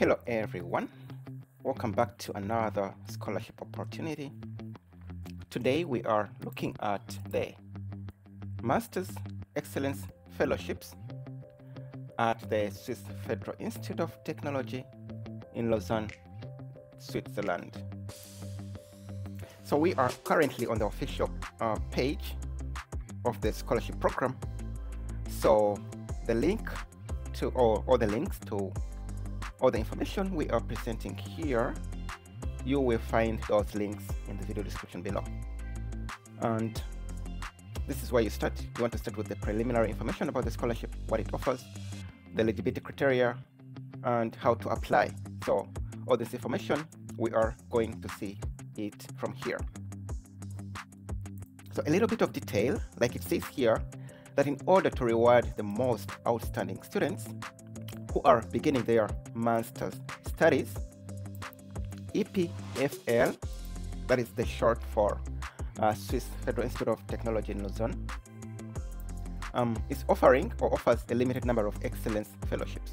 Hello everyone, welcome back to another scholarship opportunity. Today we are looking at the Masters Excellence Fellowships at the Swiss Federal Institute of Technology in Lausanne, Switzerland. So we are currently on the official uh, page of the scholarship program. So the link to or, or the links to all the information we are presenting here, you will find those links in the video description below. And this is where you start. You want to start with the preliminary information about the scholarship, what it offers, the eligibility criteria, and how to apply. So all this information, we are going to see it from here. So a little bit of detail, like it says here, that in order to reward the most outstanding students, who are beginning their master's studies, EPFL, that is the short for uh, Swiss Federal Institute of Technology in Lausanne, um, is offering or offers a limited number of excellence fellowships.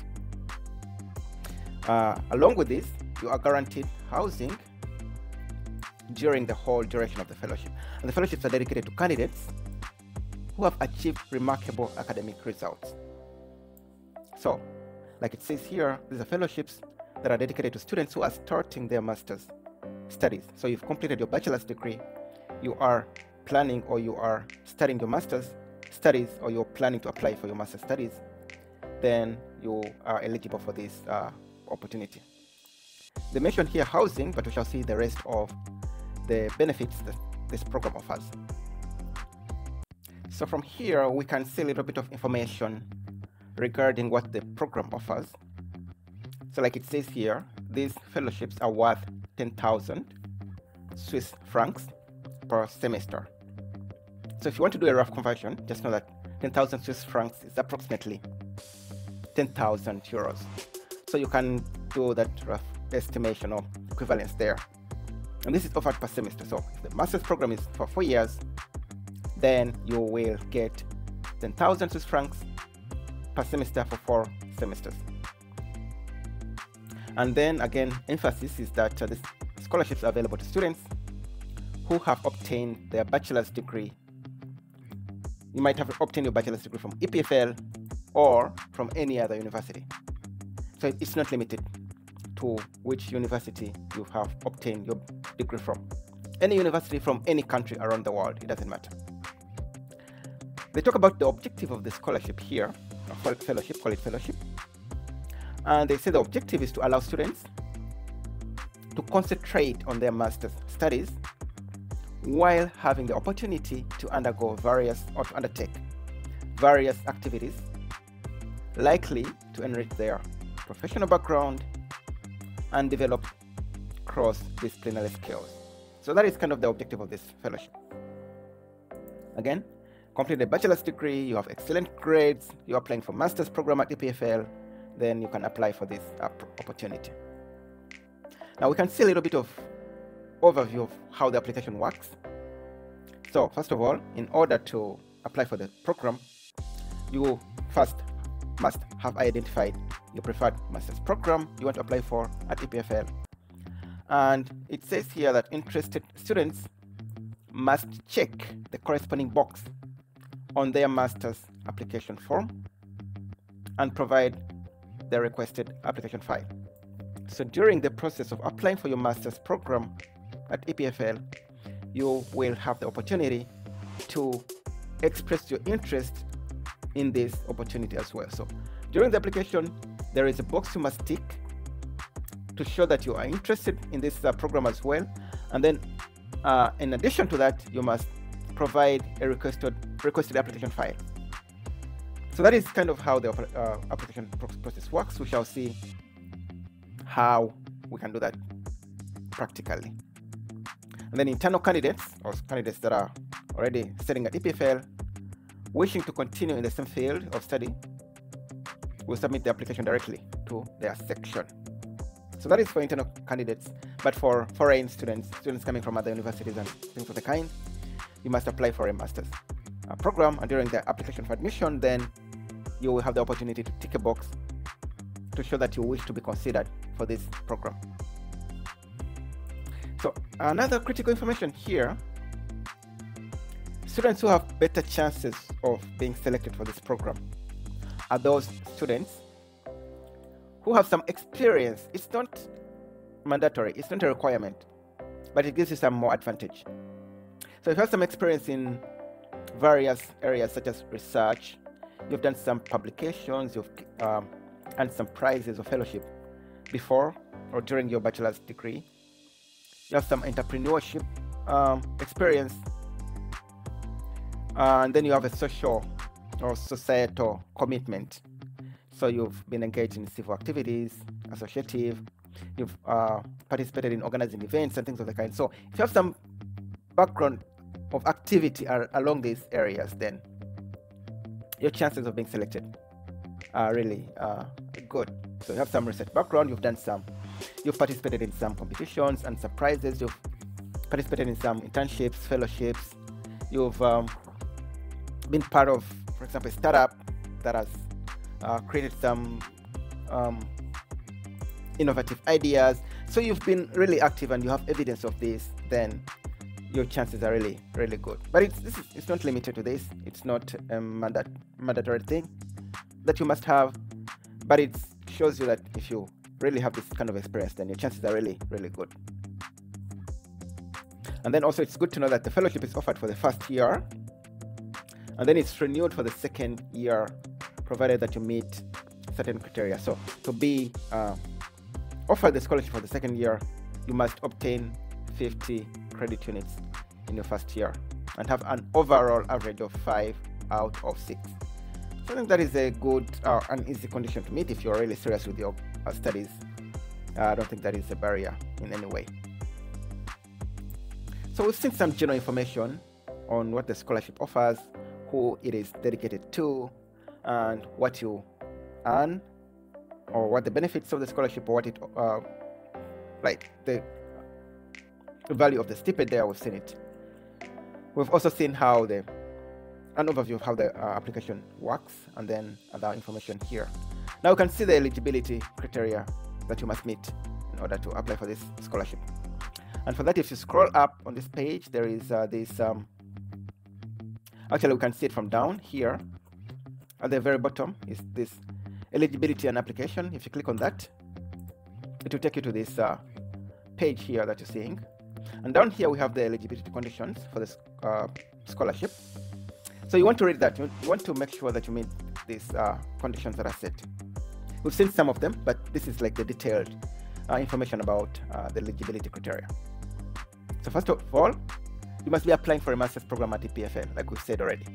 Uh, along with this, you are guaranteed housing during the whole duration of the fellowship. And the fellowships are dedicated to candidates who have achieved remarkable academic results. So, like it says here, these are fellowships that are dedicated to students who are starting their master's studies. So you've completed your bachelor's degree, you are planning or you are studying your master's studies or you're planning to apply for your master's studies, then you are eligible for this uh, opportunity. They mention here housing, but we shall see the rest of the benefits that this program offers. So from here, we can see a little bit of information regarding what the program offers. So like it says here, these fellowships are worth 10,000 Swiss francs per semester. So if you want to do a rough conversion, just know that 10,000 Swiss francs is approximately 10,000 euros. So you can do that rough estimation or equivalence there. And this is offered per semester. So if the master's program is for four years, then you will get 10,000 Swiss francs per semester for four semesters. And then again, emphasis is that uh, the scholarships are available to students who have obtained their bachelor's degree. You might have obtained your bachelor's degree from EPFL or from any other university. So it's not limited to which university you have obtained your degree from. Any university from any country around the world, it doesn't matter. They talk about the objective of the scholarship here fellowship, call it fellowship. And they say the objective is to allow students to concentrate on their master's studies while having the opportunity to undergo various or to undertake various activities likely to enrich their professional background and develop cross-disciplinary skills. So that is kind of the objective of this fellowship. Again, complete a bachelor's degree, you have excellent grades, you're applying for master's program at EPFL, then you can apply for this opportunity. Now we can see a little bit of overview of how the application works. So first of all, in order to apply for the program, you first must have identified your preferred master's program you want to apply for at EPFL. And it says here that interested students must check the corresponding box on their master's application form and provide the requested application file. So during the process of applying for your master's program at EPFL, you will have the opportunity to express your interest in this opportunity as well. So during the application, there is a box you must tick to show that you are interested in this uh, program as well. And then uh, in addition to that, you must provide a requested requested application file. So that is kind of how the uh, application process works. We shall see how we can do that practically. And then internal candidates or candidates that are already studying at EPFL, wishing to continue in the same field of study, will submit the application directly to their section. So that is for internal candidates, but for foreign students, students coming from other universities and things of the kind, you must apply for a master's Uh, program and during the application for admission then you will have the opportunity to tick a box to show that you wish to be considered for this program. So another critical information here, students who have better chances of being selected for this program are those students who have some experience. It's not mandatory, it's not a requirement, but it gives you some more advantage. So if you have some experience in various areas such as research, you've done some publications, you've um, earned some prizes or fellowship before or during your bachelor's degree, you have some entrepreneurship um, experience, and then you have a social or societal commitment. So you've been engaged in civil activities, associative, you've uh, participated in organizing events and things of the kind. So if you have some background of activity are along these areas, then your chances of being selected are really uh, good. So you have some research background, you've done some, you've participated in some competitions and surprises, you've participated in some internships, fellowships, you've um, been part of, for example, a startup that has uh, created some um, innovative ideas. So you've been really active and you have evidence of this, then your chances are really, really good. But it's, is, it's not limited to this. It's not a mandat mandatory thing that you must have, but it shows you that if you really have this kind of experience, then your chances are really, really good. And then also it's good to know that the fellowship is offered for the first year, and then it's renewed for the second year, provided that you meet certain criteria. So to be uh, offered the scholarship for the second year, you must obtain 50 credit units in your first year and have an overall average of 5 out of 6. So I think that is a good uh, and easy condition to meet if you're really serious with your uh, studies. Uh, I don't think that is a barrier in any way. So we've seen some general information on what the scholarship offers, who it is dedicated to, and what you earn, or what the benefits of the scholarship, or what it, uh, like the value of the stipend there, we've seen it. We've also seen how the an overview of how the uh, application works and then other information here. Now you can see the eligibility criteria that you must meet in order to apply for this scholarship. And for that, if you scroll up on this page, there is uh, this, um, actually we can see it from down here. At the very bottom is this eligibility and application. If you click on that, it will take you to this uh, page here that you're seeing. And down here we have the eligibility conditions for this uh, scholarship. So you want to read that. You want to make sure that you meet these uh, conditions that are set. We've seen some of them, but this is like the detailed uh, information about uh, the eligibility criteria. So first of all, you must be applying for a master's program at EPFL, like we've said already.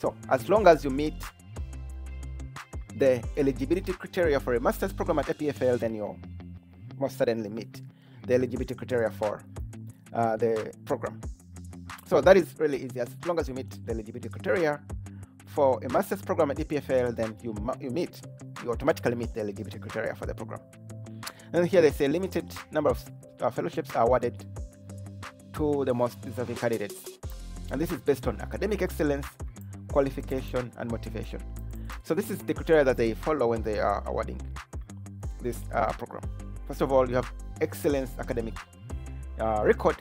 So as long as you meet the eligibility criteria for a master's program at EPFL, then you most certainly meet the eligibility criteria for uh, the program. So that is really easy. As long as you meet the eligibility criteria for a master's program at EPFL, then you, you meet, you automatically meet the eligibility criteria for the program. And here they say limited number of uh, fellowships are awarded to the most deserving candidates. And this is based on academic excellence, qualification, and motivation. So this is the criteria that they follow when they are awarding this uh, program. First of all, you have excellence academic uh, record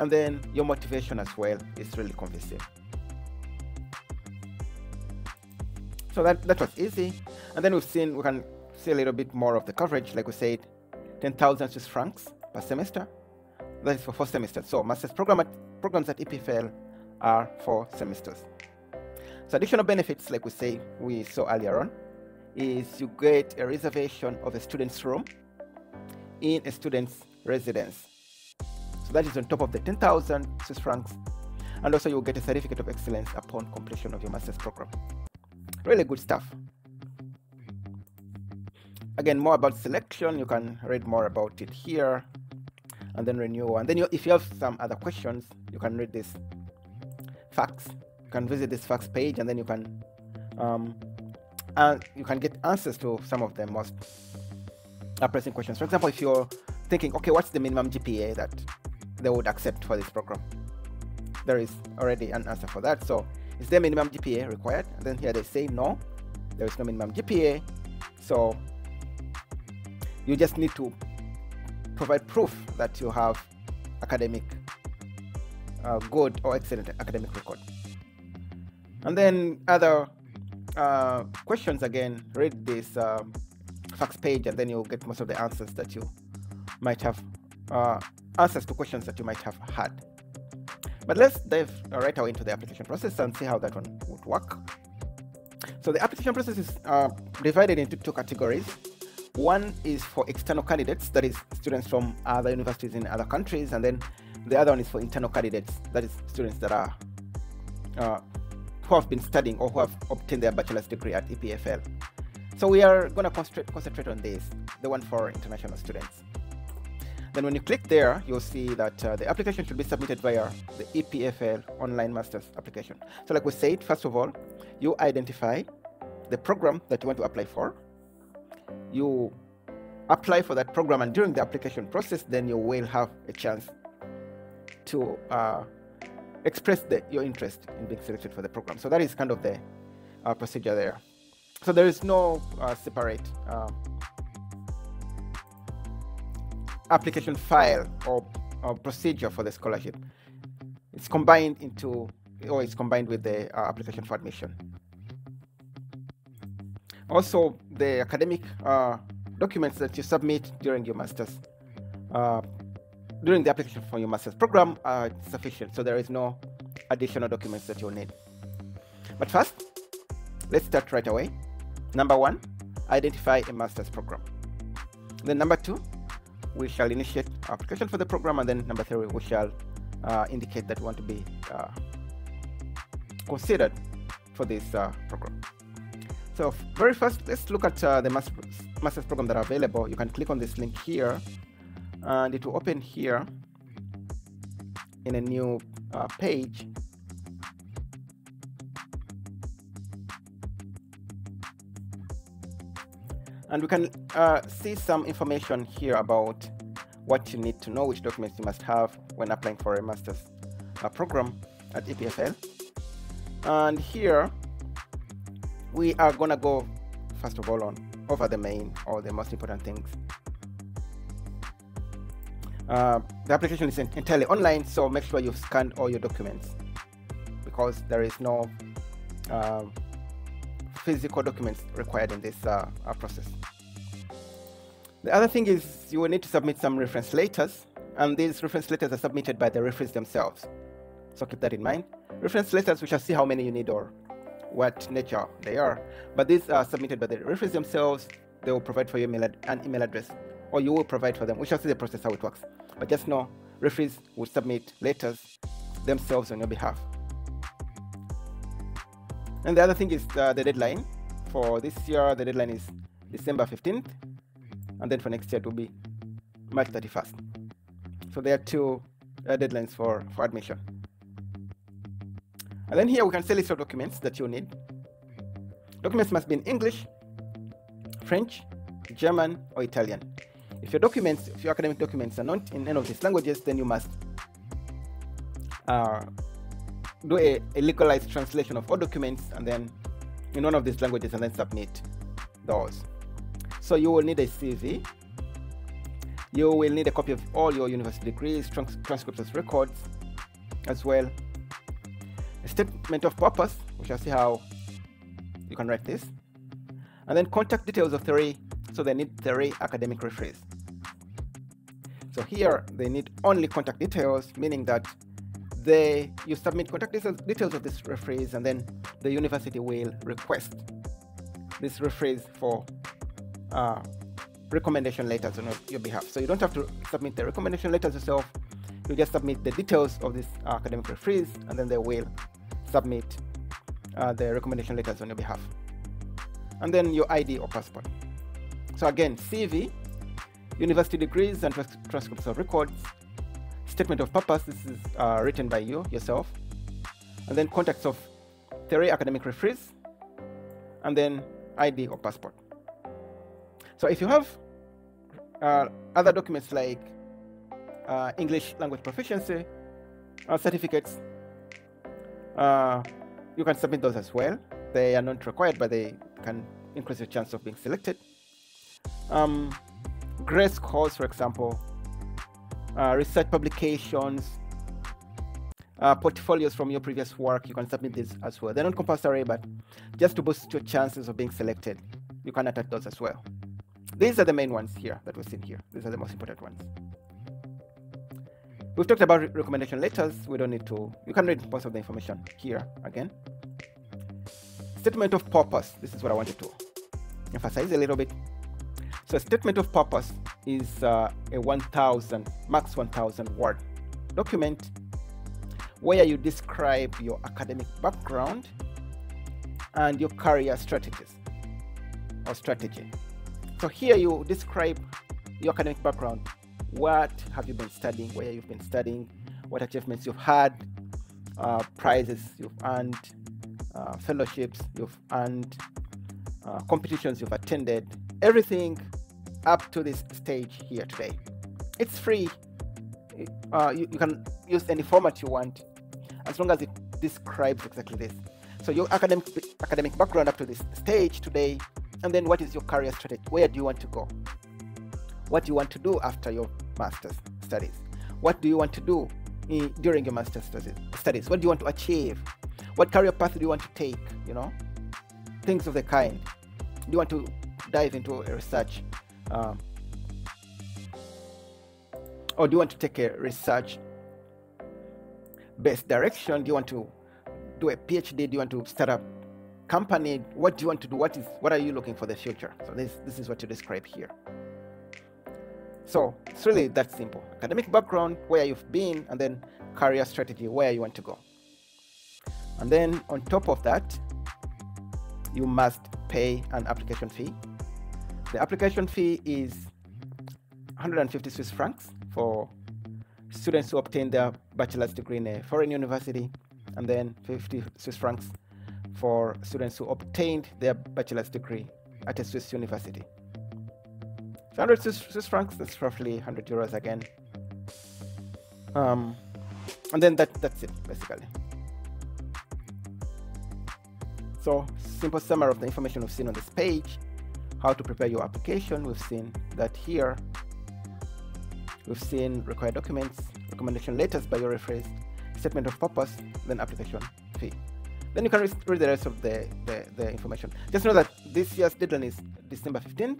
and then your motivation as well is really convincing. So that that was easy. And then we've seen we can see a little bit more of the coverage. Like we said 10,000 Swiss francs per semester. That is for four semesters. So master's program at, programs at EPFL are four semesters. So additional benefits like we say we saw earlier on is you get a reservation of a student's room in a student's residence. So that is on top of the 10,000 Swiss francs. And also you'll get a certificate of excellence upon completion of your master's program. Really good stuff. Again, more about selection, you can read more about it here and then renew. And then you, if you have some other questions, you can read this FAQs. You can visit this FAQs page and then you can um, and you can get answers to some of the most uh, pressing questions. For example, if you're thinking, okay, what's the minimum GPA that they would accept for this program? There is already an answer for that. So is there minimum GPA required? And then here they say no. There is no minimum GPA. So you just need to provide proof that you have academic uh, good or excellent academic record. And then other uh, questions again, read this uh, FAQs page and then you'll get most of the answers that you might have, uh, answers to questions that you might have had. But let's dive right away into the application process and see how that one would work. So the application process is uh, divided into two categories. One is for external candidates, that is students from other universities in other countries, and then the other one is for internal candidates, that is students that are uh, who have been studying or who have obtained their bachelor's degree at EPFL. So we are going to concentrate, concentrate on this, the one for international students. Then when you click there, you'll see that uh, the application should be submitted via the EPFL online master's application. So like we said, first of all, you identify the program that you want to apply for. You apply for that program and during the application process, then you will have a chance to uh, express the, your interest in being selected for the program. So that is kind of the uh, procedure there. So there is no uh, separate uh, application file or, or, procedure for the scholarship. It's combined into, or it's combined with the uh, application for admission. Also, the academic uh, documents that you submit during your master's uh, during the application for your master's program are sufficient, so there is no additional documents that you'll need. But first, let's start right away. Number one, identify a master's program. Then number two, we shall initiate application for the program, and then number three, we shall uh, indicate that we want to be uh, considered for this uh, program. So very first, let's look at uh, the master's program that are available. You can click on this link here and it will open here in a new uh, page and we can uh, see some information here about what you need to know, which documents you must have when applying for a master's uh, program at EPFL. And here we are gonna go first of all on over the main or the most important things uh, the application is entirely online, so make sure you've scanned all your documents because there is no uh, physical documents required in this uh, uh, process. The other thing is you will need to submit some reference letters, and these reference letters are submitted by the referees themselves. So keep that in mind. Reference letters, we shall see how many you need or what nature they are. But these are submitted by the referees themselves. They will provide for you an email address or you will provide for them. We shall see the process how it works. But just know referees will submit letters themselves on your behalf. And the other thing is uh, the deadline. For this year, the deadline is December 15th. And then for next year, it will be March 31st. So there are two uh, deadlines for, for admission. And then here we can see list of documents that you need. Documents must be in English, French, German, or Italian. If your documents, if your academic documents are not in any of these languages, then you must uh, do a, a localized translation of all documents and then in one of these languages and then submit those. So you will need a CV. You will need a copy of all your university degrees, trans transcripts of records as well. A statement of purpose, we shall see how you can write this. And then contact details of three, so they need three academic referees. So here they need only contact details, meaning that you submit contact details of this referees and then the university will request this referees for uh, recommendation letters on your behalf. So you don't have to submit the recommendation letters yourself. You just submit the details of these academic referees and then they will submit uh, the recommendation letters on your behalf. And then your ID or passport. So again, CV university degrees and transcripts of records, statement of purpose, this is uh, written by you yourself, and then contacts of theory academic referees, and then ID or passport. So if you have uh, other documents like uh, English language proficiency uh, certificates, uh, you can submit those as well. They are not required, but they can increase your chance of being selected. Um, GRE scores, for example, uh, research publications, uh, portfolios from your previous work, you can submit these as well. They're not compulsory, but just to boost your chances of being selected, you can attach those as well. These are the main ones here that we've seen here. These are the most important ones. We've talked about recommendation letters. We don't need to, you can read most of the information here again. Statement of purpose. This is what I wanted to emphasize a little bit. So statement of purpose is uh, a 1000, max 1000 word document where you describe your academic background and your career strategies or strategy. So here you describe your academic background. What have you been studying? Where you've been studying? What achievements you've had? Uh, prizes you've earned? Uh, fellowships you've earned? Uh, competitions you've attended? Everything up to this stage here today. It's free. Uh, you, you can use any format you want as long as it describes exactly this. So your academic academic background up to this stage today, and then what is your career strategy? Where do you want to go? What do you want to do after your master's studies? What do you want to do in, during your master's studies? What do you want to achieve? What career path do you want to take? You know, things of the kind. Do you want to dive into research um, or do you want to take a research based direction? Do you want to do a PhD? Do you want to start a company? What do you want to do? What is what are you looking for the future? So this this is what you describe here. So it's really that simple. Academic background, where you've been, and then career strategy, where you want to go. And then on top of that, you must pay an application fee. The application fee is 150 Swiss francs for students who obtain their bachelor's degree in a foreign university, and then 50 Swiss francs for students who obtained their bachelor's degree at a Swiss university. 100 Swiss, francs, that's roughly 100 euros again. Um, and then that, that's it, basically. So, simple summary of the information we've seen on this page. How to prepare your application, we've seen that here We've seen required documents, recommendation letters by your referees, statement of purpose, then application fee. Then you can read the rest of the, the, the, information. Just know that this year's deadline is December 15th,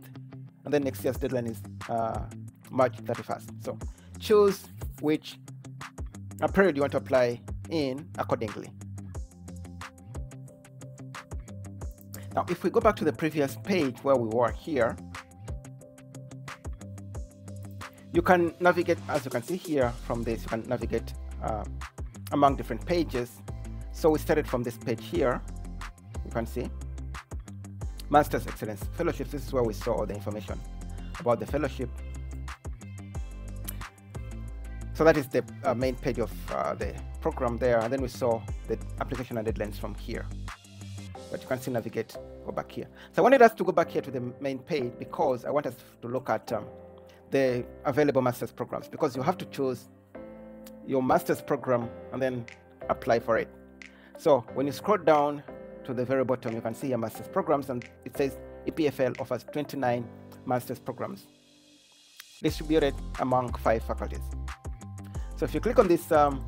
and then next year's deadline is uh, March 31st. So choose which uh, period you want to apply in accordingly. Now, if we go back to the previous page where we were here, you can navigate, as you can see here from this, you can navigate uh, among different pages. So we started from this page here, you can see, Master's Excellence Fellowships. This is where we saw all the information about the fellowship. So that is the uh, main page of uh, the program there. And then we saw the application and deadlines from here. But you can still navigate, go back here. So I wanted us to go back here to the main page because I want us to look at um, the available master's programs because you have to choose your master's program and then apply for it. So when you scroll down to the very bottom, you can see your master's programs and it says EPFL offers 29 master's programs distributed among five faculties. So if you click on this um,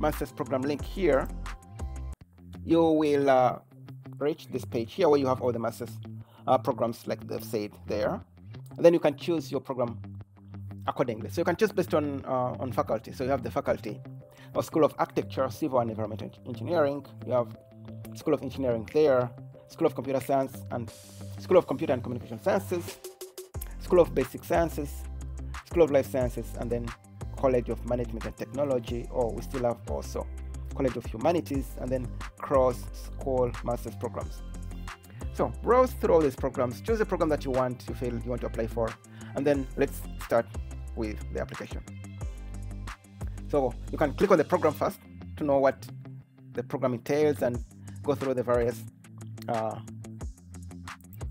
master's program link here, you will uh, reach this page here where you have all the master's uh, programs like they've said there. And then you can choose your program accordingly. So you can choose based on uh, on faculty. So you have the faculty of School of Architecture, Civil and Environmental Engineering. You have School of Engineering there, School of Computer Science and School of Computer and Communication Sciences, School of Basic Sciences, School of Life Sciences, and then College of Management and Technology. Or we still have also College of Humanities, and then cross school master's programs. So browse through all these programs, choose a program that you want, you feel you want to apply for, and then let's start with the application. So you can click on the program first to know what the program entails and go through the various uh,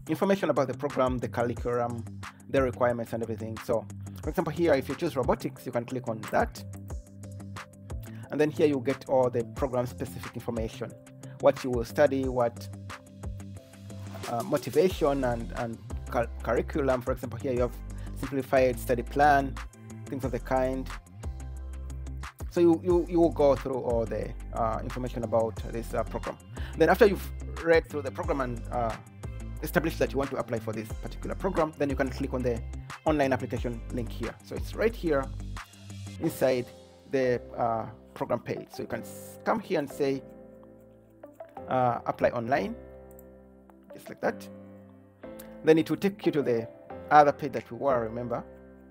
information about the program, the curriculum, the requirements and everything. So for example, here, if you choose robotics, you can click on that. And then here you get all the program specific information, what you will study, what uh, motivation and, and curriculum. For example, here you have simplified study plan, things of the kind. So you, you, you will go through all the uh, information about this uh, program. Then after you've read through the program and uh, established that you want to apply for this particular program, then you can click on the online application link here. So it's right here inside the uh, program page. So you can come here and say uh, apply online, just like that. Then it will take you to the other page that we were, remember,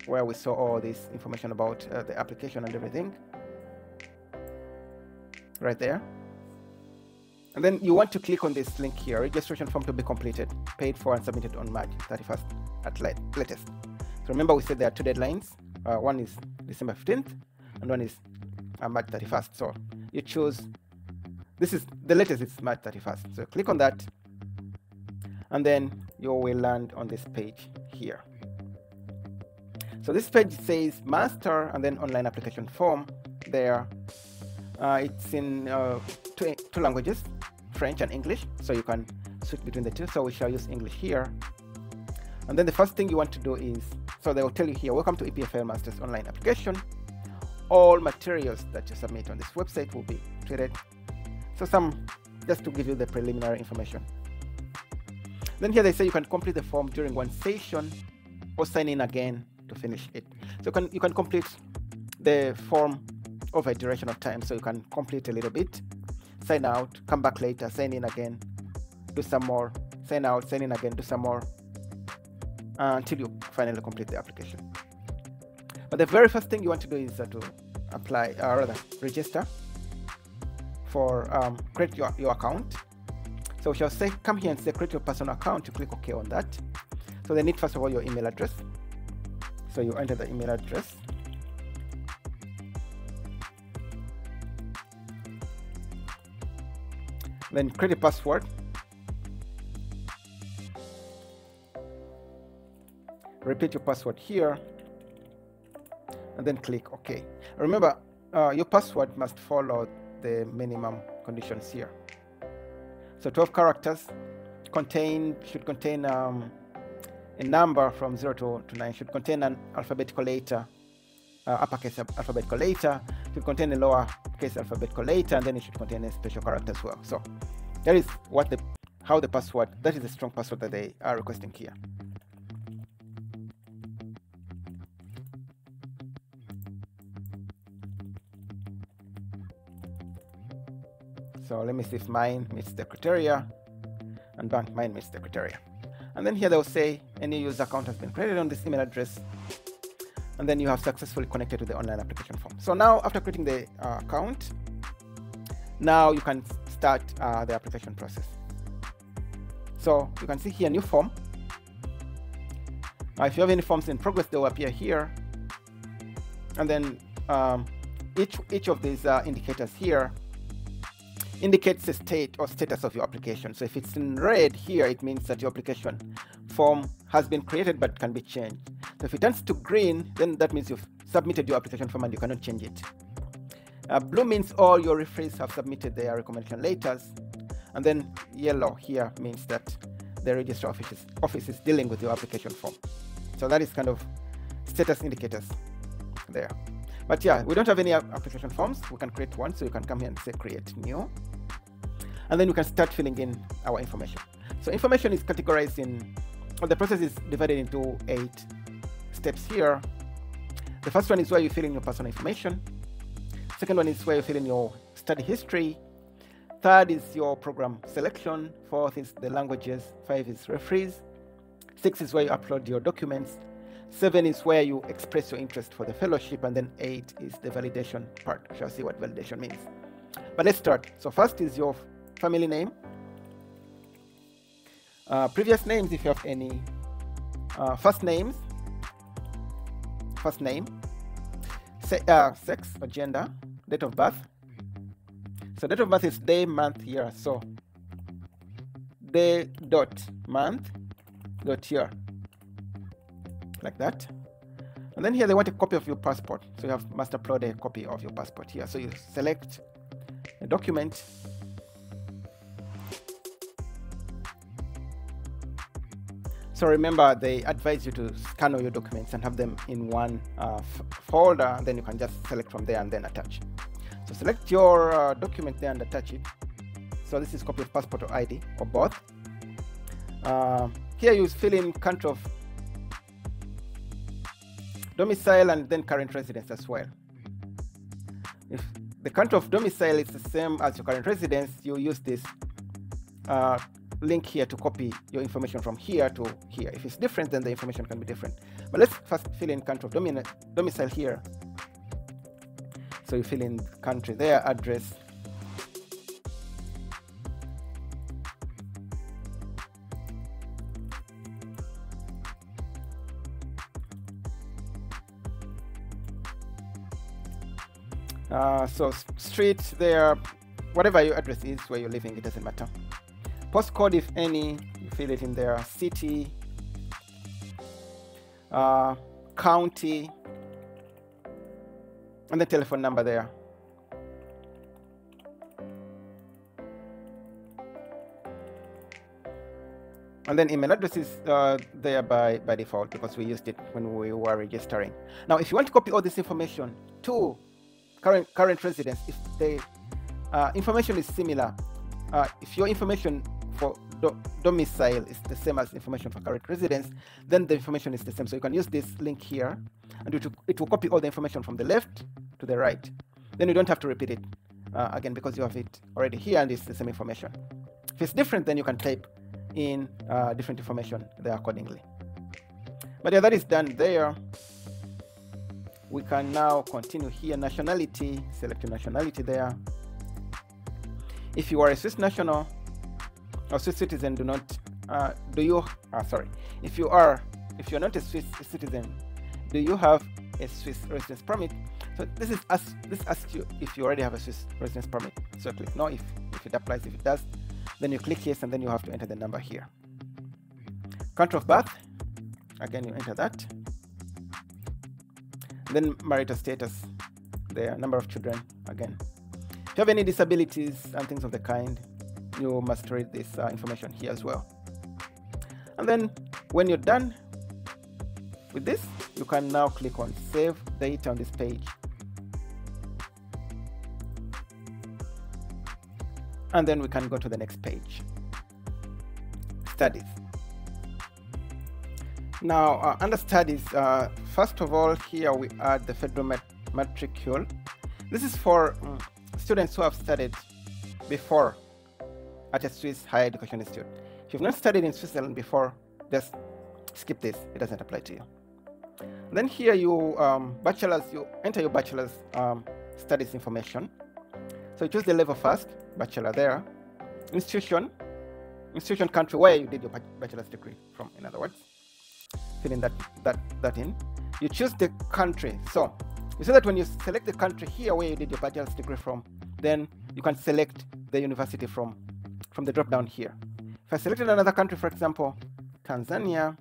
where we saw all this information about uh, the application and everything right there. And then you want to click on this link here, registration form to be completed, paid for and submitted on March 31st at latest. So remember we said there are two deadlines. Uh, one is December 15th and one is March 31st. So you choose, this is, the latest it's March 31st. So click on that and then you will land on this page here. So this page says master and then online application form there uh, it's in uh, two, two languages, French and English, so you can switch between the two. So we shall use English here. And then the first thing you want to do is, so they will tell you here, welcome to EPFL Masters online application. All materials that you submit on this website will be treated. So some, just to give you the preliminary information. Then here they say you can complete the form during one session or sign in again to finish it. So you can, you can complete the form over a duration of time. So you can complete a little bit, sign out, come back later, sign in again, do some more, sign out, sign in again, do some more uh, until you finally complete the application. But the very first thing you want to do is uh, to apply, or uh, rather register for um, create your, your account. So we shall say, come here and say create your personal account. You click OK on that. So they need first of all your email address. So you enter the email address. then create a password repeat your password here and then click OK. Remember uh, your password must follow the minimum conditions here. So 12 characters contain should contain um, a number from 0 to, to 9 should contain an alphabetical letter uh, uppercase alphabetical letter should contain a lower case alphabetical letter and then it should contain a special character as well. So that is what the how the password that is the strong password that they are requesting here so let me see if mine meets the criteria and bank mine meets the criteria and then here they'll say any user account has been created on this email address and then you have successfully connected to the online application form. So now after creating the uh, account, now you can start uh, the application process. So you can see here new form. Now if you have any forms in progress, they will appear here. And then um, each, each of these uh, indicators here indicates the state or status of your application. So if it's in red here, it means that your application form has been created but can be changed. So if it turns to green, then that means you've submitted your application form and you cannot change it. Uh, blue means all your referees have submitted their recommendation letters. And then yellow here means that the registrar office is, office is dealing with your application form. So that is kind of status indicators there. But yeah, we don't have any application forms. We can create one. So you can come here and say create new. And then you can start filling in our information. So information is categorized in, well, the process is divided into eight steps here. The first one is where you fill in your personal information. Second one is where you fill in your study history. Third is your program selection. Fourth is the languages. Five is referees. Six is where you upload your documents. Seven is where you express your interest for the fellowship. And then eight is the validation part. We shall see what validation means. But let's start. So first is your family name. Uh, previous names, if you have any. Uh, first names. First name. Se uh, sex or gender. Date of birth. So date of birth is day, month, year. So day dot month dot year. Like that. And then here they want a copy of your passport. So you have must upload a copy of your passport here. So you select a document So remember, they advise you to scan all your documents and have them in one uh, folder, then you can just select from there and then attach. So select your uh, document there and attach it. So this is copy of passport or ID or both. Uh, here you fill in country of domicile and then current residence as well. If the country of domicile is the same as your current residence, you use this uh, link here to copy your information from here to here. If it's different, then the information can be different. But let's first fill in country of domicile here. So you fill in country there, address, Uh, so street there, whatever your address is where you're living, it doesn't matter. Postcode, if any, you fill it in there. City, uh, county, and the telephone number there. And then email address is uh, there by, by default because we used it when we were registering. Now, if you want to copy all this information to current current residence, if the uh, information is similar, uh, if your information for do domicile is the same as information for current residence, then the information is the same. So you can use this link here, and it will, it will copy all the information from the left to the right. Then you don't have to repeat it uh, again because you have it already here and it's the same information. If it's different, then you can type in uh, different information there accordingly. But yeah, that is done there we can now continue here nationality select your nationality there if you are a swiss national or swiss citizen do not uh, do you uh, sorry. If you are if you're not a swiss citizen do you have a swiss residence permit? So this is as this asks you if you already have a swiss residence permit. So click no if if it applies if it does then you click yes and then you have to enter the number here. Country of birth. Again you enter that. Then marital status, the number of children. Again. If you have any disabilities and things of the kind, you must read this uh, information here as well. And then when you're done with this, you can now click on Save Data on this page. And then we can go to the next page. Studies. Now, uh, under studies, uh, first of all, here we add the federal mat matricule. This is for um, students who have studied before at a Swiss higher education institute. If you've not studied in Switzerland before, just skip this. It doesn't apply to you. Then here you um, bachelor's, you enter your bachelor's um, studies information. So you choose the level first, bachelor there. Institution, institution country where you did your bachelor's degree from, in other words fill in that, that, that in. You choose the country. So you see that when you select the country here where you did your bachelor's degree from, then you can select the university from, from the drop down here. If I selected another country, for example, Tanzania,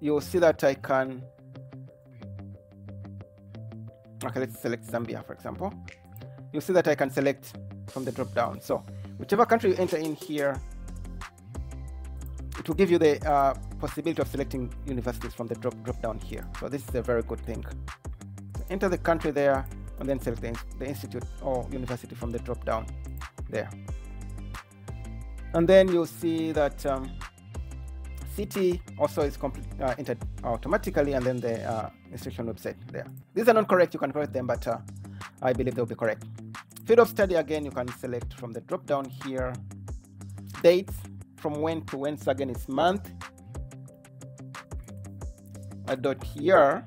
you'll see that I can, okay, let's select Zambia, for example. You'll see that I can select from the drop down. So whichever country you enter in here, it will give you the uh, possibility of selecting universities from the drop, drop down here. So this is a very good thing. So enter the country there and then select the, the institute or university from the drop down there. And then you'll see that um, city also is complete, uh, entered automatically and then the uh, institution website there. These are not correct, you can correct them, but uh, I believe they'll be correct. Field of study, again, you can select from the drop down here. Dates, from when to when so again it's month a dot year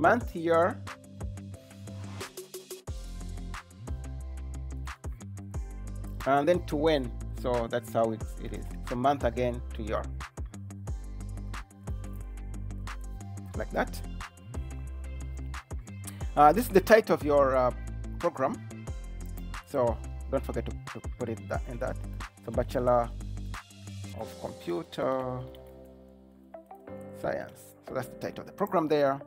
month year. And then to when. So that's how it's, it is. So month again to year. Like that. Uh, this is the title of your uh, program. So don't forget to, to put it that in that. So bachelor of computer science. So that's the title of the program there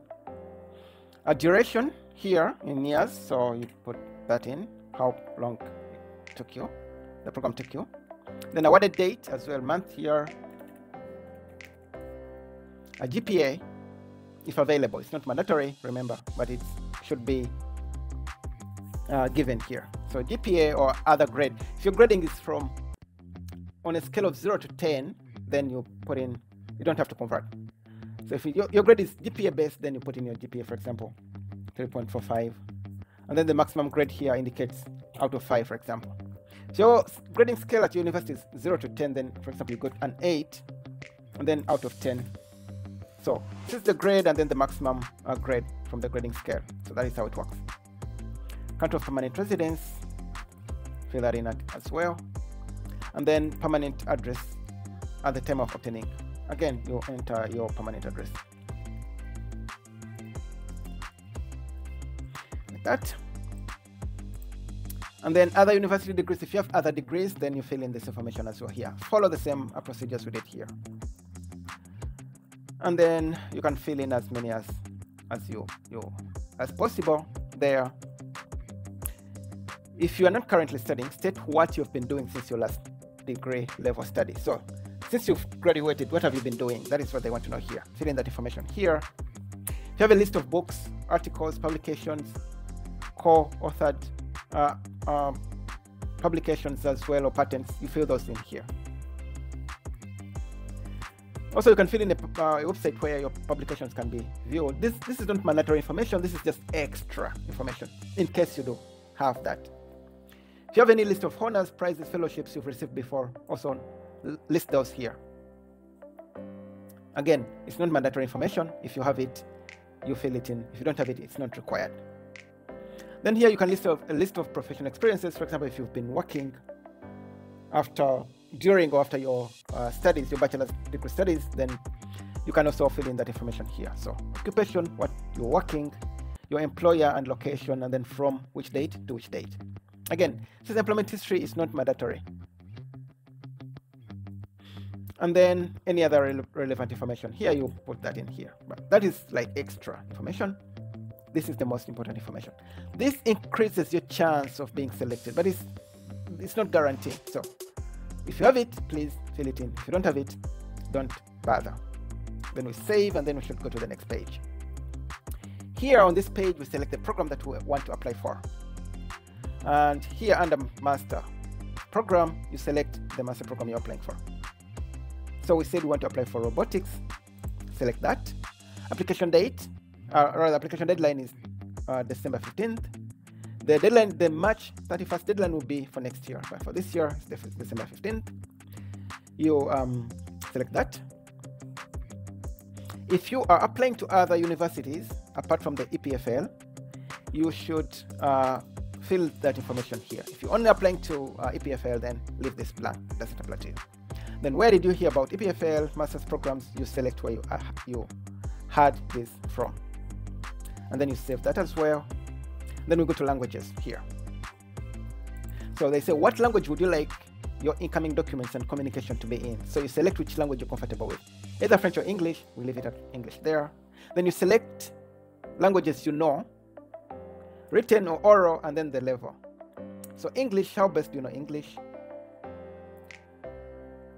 a duration here in years so you put that in how long it took you the program take you. Then awarded date as well, month, year, a GPA, if available. It's not mandatory, remember, but it should be uh, given here. So GPA or other grade. If your grading is from on a scale of 0 to 10, then you put in, you don't have to convert. So if your, your grade is GPA based, then you put in your GPA, for example, 3.45. And then the maximum grade here indicates out of 5, for example. So your grading scale at your university is 0 to 10, then, for example, you got an 8, and then out of 10. So this is the grade and then the maximum uh, grade from the grading scale. So that is how it works. Country of permanent residence, fill that in as well. And then permanent address at the time of obtaining. Again, you enter your permanent address. Like that. And then other university degrees, if you have other degrees, then you fill in this information as well here. Follow the same procedures we did here. And then you can fill in as many as as you you as possible there. If you are not currently studying, state what you've been doing since your last degree level study. So since you've graduated, what have you been doing? That is what they want to know here. Fill in that information here. If you have a list of books, articles, publications, co-authored uh, um, publications as well or patents, you fill those in here. Also, you can fill in a, uh, a, website where your publications can be viewed. This, this is not mandatory information. This is just extra information in case you do have that. If you have any list of honors, prizes, fellowships you've received before, also list those here. Again, it's not mandatory information. If you have it, you fill it in. If you don't have it, it's not required. Then here you can list a list of professional experiences. For example, if you've been working after, during or after your uh, studies, your bachelor's degree studies, then you can also fill in that information here. So occupation, what you're working, your employer and location, and then from which date to which date. Again, since employment history is not mandatory. And then any other re relevant information. Here you put that in here. But that is like extra information. This is the most important information. This increases your chance of being selected, but it's it's not guaranteed. So if you have it, please fill it in. If you don't have it, don't bother. Then we save and then we should go to the next page. Here on this page, we select the program that we want to apply for. And here under master program, you select the master program you're applying for. So we said we want to apply for robotics. Select that. Application date, uh, rather application deadline is uh, December 15th. The deadline, the March 31st deadline will be for next year, but for this year, it's December 15th. You um, select that. If you are applying to other universities, apart from the EPFL, you should uh, fill that information here. If you're only applying to uh, EPFL, then leave this blank. It doesn't apply to you. Then where did you hear about EPFL master's programs? You select where you, uh, you had this from and then you save that as well. Then we go to languages here. So they say, what language would you like your incoming documents and communication to be in? So you select which language you're comfortable with. Either French or English, we leave it at English there. Then you select languages you know, written or oral, and then the level. So English, how best do you know English?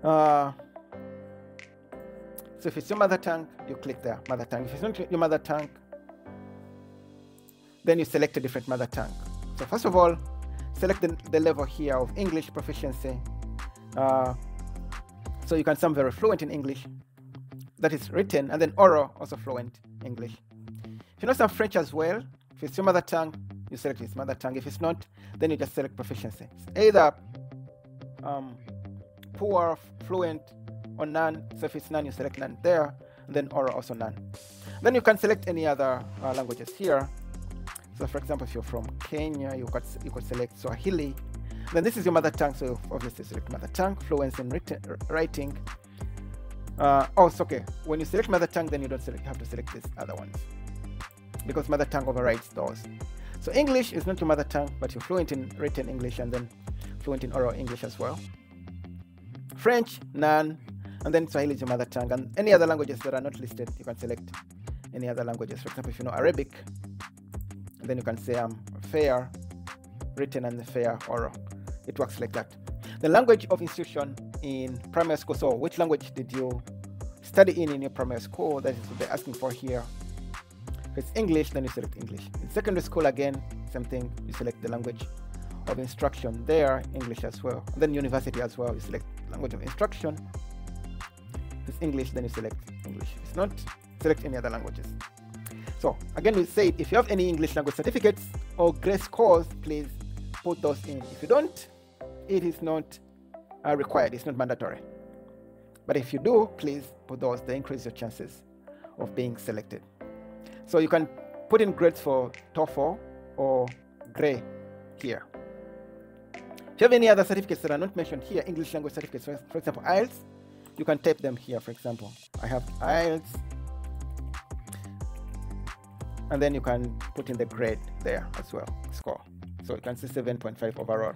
Uh, so if it's your mother tongue, you click there, mother tongue. If it's not your mother tongue, then you select a different mother tongue. So first of all, select the, the level here of English proficiency. Uh, so you can sound very fluent in English. That is written, and then oral, also fluent English. If you know some French as well, if it's your mother tongue, you select its mother tongue. If it's not, then you just select proficiency. It's either um, poor, fluent, or none. So if it's none, you select none there, and then oral also none. Then you can select any other uh, languages here. So for example, if you're from Kenya, you could, you could select Swahili. Then this is your mother tongue, so obviously select mother tongue, fluency in written, writing. Uh, oh, it's okay. When you select mother tongue, then you don't select, you have to select these other ones because mother tongue overrides those. So English is not your mother tongue, but you're fluent in written English and then fluent in oral English as well. French, none, and then Swahili is your mother tongue. And any other languages that are not listed, you can select any other languages. For example, if you know Arabic, then you can say I'm fair written and fair oral. It works like that. The language of institution in primary school. So which language did you study in in your primary school? That is what they're asking for here. If it's English, then you select English. In secondary school, again, same thing. You select the language of instruction there, English as well. And then university as well, you select language of instruction. It's English, then you select English. If it's not, select any other languages. So again, we say if you have any English language certificates or GRE scores, please put those in. If you don't, it is not uh, required, it's not mandatory. But if you do, please put those, they increase your chances of being selected. So you can put in grades for TOEFL or GRE here. If you have any other certificates that are not mentioned here, English language certificates, for example, IELTS, you can type them here, for example. I have IELTS, and then you can put in the grade there as well, score. So you can see 7.5 overall.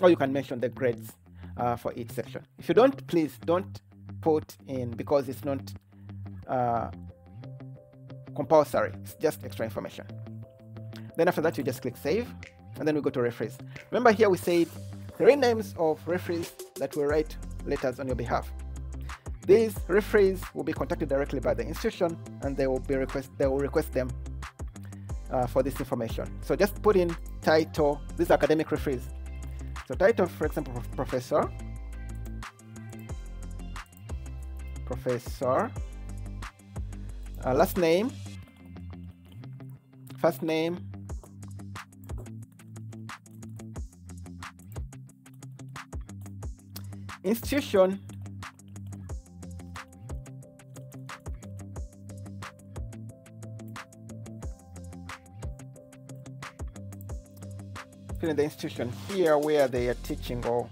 Or you can mention the grades uh, for each section. If you don't, please don't put in because it's not uh, compulsory. It's just extra information. Then after that, you just click save, and then we go to referees. Remember here we said three names of referees that will write letters on your behalf. These referees will be contacted directly by the institution, and they will be request they will request them uh, for this information. So just put in title. These academic referees. So title, for example, professor, professor, uh, last name, first name, institution, in the institution. Here where they are teaching or,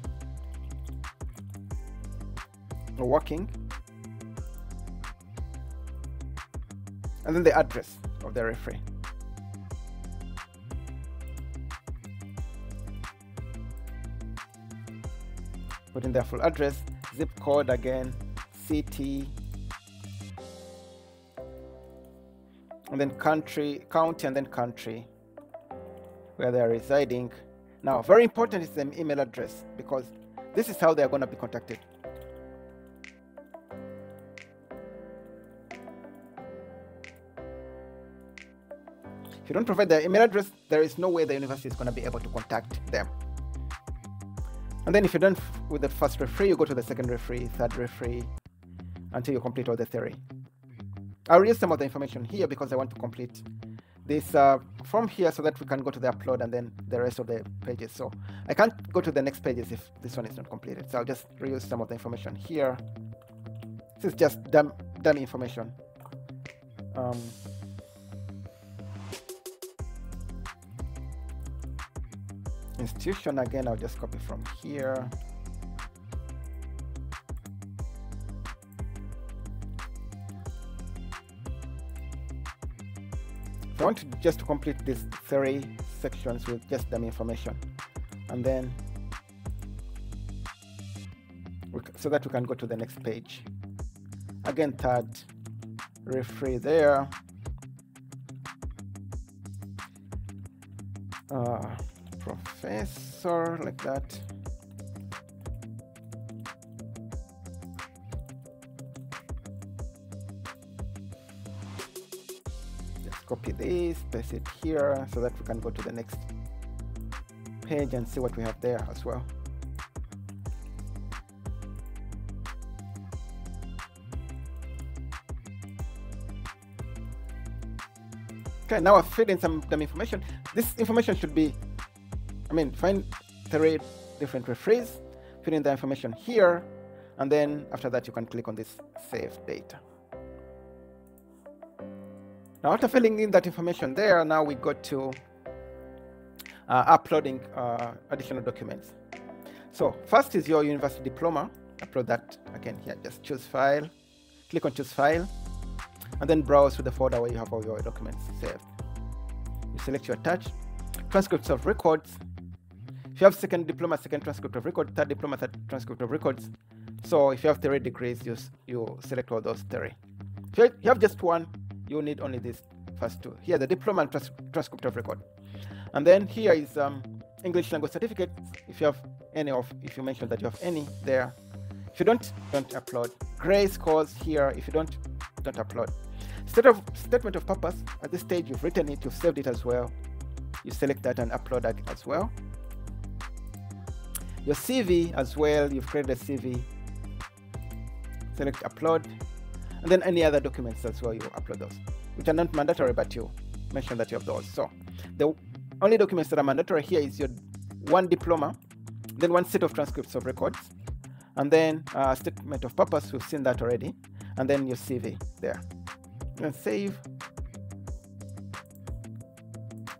or working. And then the address of the referee. In their full address, zip code again, city, and then country, county, and then country where they're residing. Now, very important is the email address because this is how they're going to be contacted. If you don't provide their email address, there is no way the university is going to be able to contact them. And then if you're done with the first referee, you go to the second referee, third referee, until you complete all the theory. I'll use some of the information here because I want to complete this uh, from here so that we can go to the upload and then the rest of the pages. So I can't go to the next pages if this one is not completed. So I'll just reuse some of the information here. This is just dumb, dumb information. Um, institution again. I'll just copy from here. I want to just complete these three sections with just them information and then so that we can go to the next page. Again third referee there. Uh, professor like that just copy this paste it here so that we can go to the next page and see what we have there as well Okay, now I've filled in some, some information. This information should be I mean, find three different referees, fill in the information here, and then after that you can click on this save data. Now after filling in that information there, now we go to uh, uploading uh, additional documents. So first is your university diploma. Upload that again here. Just choose file, click on choose file, and then browse to the folder where you have all your documents saved. You select your attach, transcripts of records, if you have second diploma, second transcript of record, third diploma, third transcript of records. So if you have three degrees, you, you select all those three. If you have just one, you need only these first two. Here, the diploma and trans transcript of record. And then here is um, English language certificate, if you have any of, if you mention that you have any there. If you don't, don't upload. GRE scores here. If you don't, don't upload. State of, statement of purpose, at this stage you've written it, you've saved it as well. You select that and upload that as well. Your CV as well, you've created a CV. Select upload. And then any other documents as well, you upload those, which are not mandatory, but you mention that you have those. So the only documents that are mandatory here is your one diploma, then one set of transcripts of records, and then a statement of purpose, we've seen that already, and then your CV there. And save.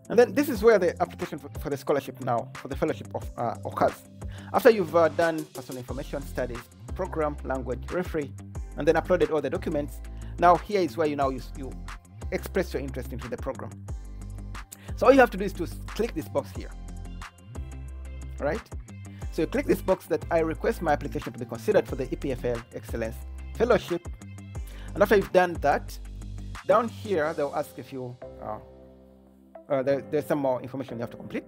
And then this is where the application for, the scholarship now, for the fellowship of uh, occurs. After you've uh, done personal information studies, program, language, referee, and then uploaded all the documents, now here is where you now you, you express your interest into the program. So all you have to do is to click this box here, right? So you click this box that I request my application to be considered for the EPFL Excellence Fellowship. And after you've done that, down here, they'll ask if you, uh, uh, there, there's some more information you have to complete.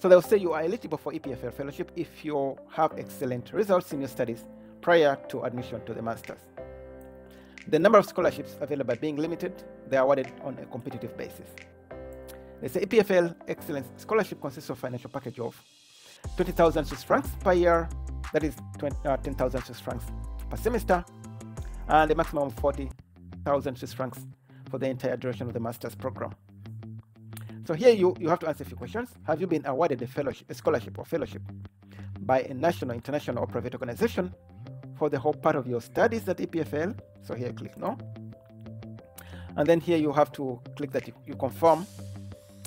So they'll say you are eligible for EPFL Fellowship if you have excellent results in your studies prior to admission to the Masters. The number of scholarships available being limited, they are awarded on a competitive basis. The EPFL Excellence Scholarship consists of financial package of 20,000 Swiss francs per year, that is 20, uh, 10,000 Swiss francs per semester, and a maximum of 40,000 Swiss francs for the entire duration of the master's program. So here you, you have to answer a few questions. Have you been awarded a fellowship, a scholarship or fellowship by a national, international, or private organization for the whole part of your studies at EPFL? So here click no. And then here you have to click that you, you confirm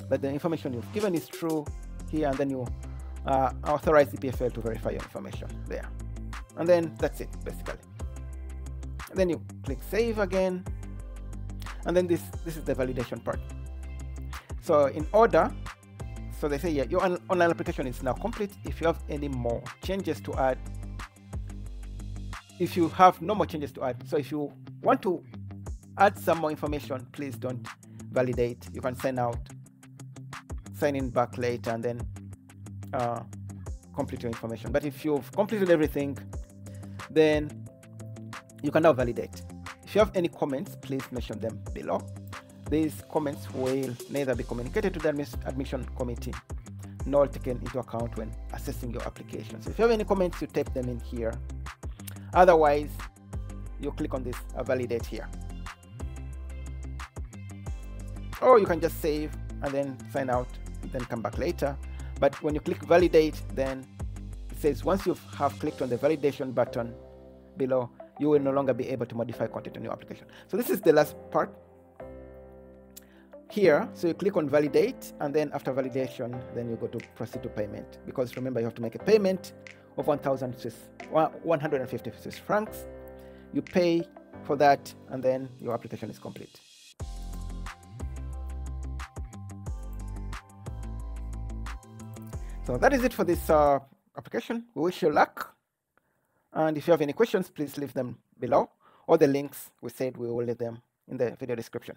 that the information you've given is true here, and then you uh, authorize EPFL to verify your information there. And then that's it, basically. And then you click save again. And then this, this is the validation part. So in order, so they say, yeah, your online application is now complete. If you have any more changes to add, if you have no more changes to add, so if you want to add some more information, please don't validate. You can sign out, sign in back later, and then uh, complete your information. But if you've completed everything, then you can now validate. If you have any comments, please mention them below. These comments will neither be communicated to the admission committee nor taken into account when assessing your application. So if you have any comments, you type them in here. Otherwise, you click on this uh, validate here. Or you can just save and then sign out, then come back later. But when you click validate, then it says once you have clicked on the validation button below, you will no longer be able to modify content on your application. So this is the last part here. So you click on validate, and then after validation, then you go to proceed to payment. Because remember, you have to make a payment of 1,000 Swiss, 150 Swiss francs. You pay for that, and then your application is complete. So that is it for this uh, application. We wish you luck. And if you have any questions, please leave them below. Or the links we said we will leave them in the video description.